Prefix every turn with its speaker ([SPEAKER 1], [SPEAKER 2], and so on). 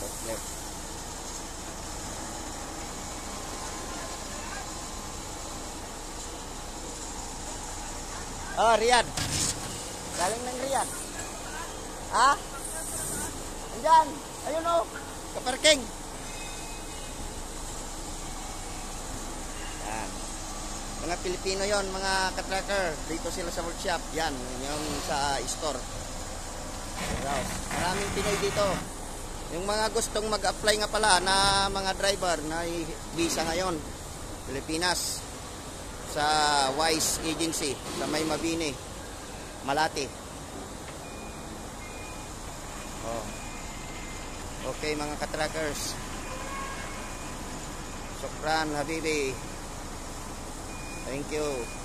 [SPEAKER 1] Left. Oh, Riyadh. Galing ng Riyadh. Ha? Andyan. Ayun o. Kaparking. Yan. Mga Pilipino yon mga katracker. Dito sila sa workshop. Yan, yung sa store. Maraming Pinoy dito. Yung mga gustong mag-apply nga pala na mga driver na visa ngayon. Pilipinas. Sa WISE Agency. Sa May Mabini. Malati. Oh. Okay mga katrackers. Sokran Habibi. Thank you.